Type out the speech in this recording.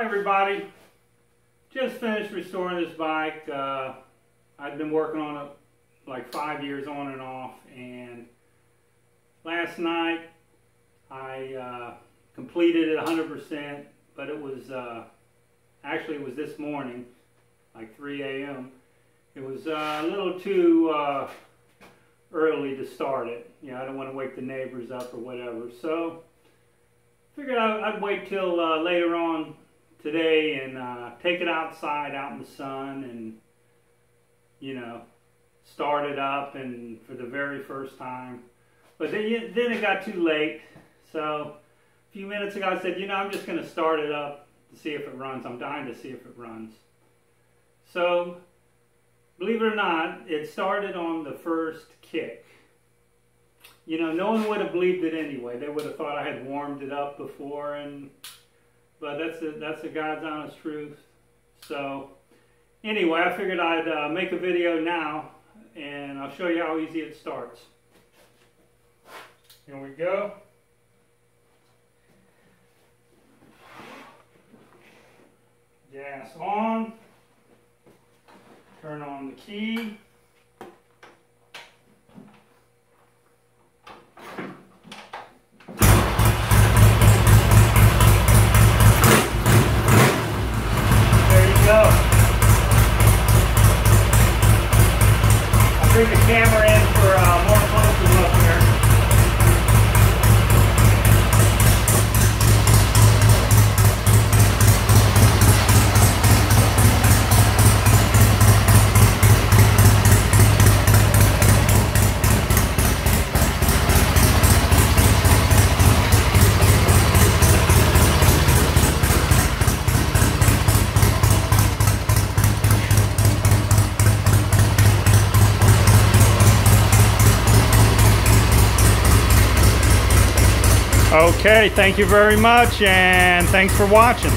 everybody. Just finished restoring this bike. Uh, I've been working on it like five years on and off and last night I uh, completed it 100% but it was uh, actually it was this morning like 3 a.m. It was uh, a little too uh, early to start it. You know, I don't want to wake the neighbors up or whatever. So figured I'd, wait till uh, later on today and uh, take it outside out in the sun and you know start it up and for the very first time. But then, then it got too late. So a few minutes ago I said you know I'm just going to start it up to see if it runs. I'm dying to see if it runs. So believe it or not it started on the first kick. You know no one would have believed it anyway. They would have thought I had warmed it up before and but that's a, that's the God's honest truth. So anyway, I figured I'd uh, make a video now and I'll show you how easy it starts. Here we go. Gas on. Turn on the key. Bring the camera in for a more closer Okay, thank you very much and thanks for watching.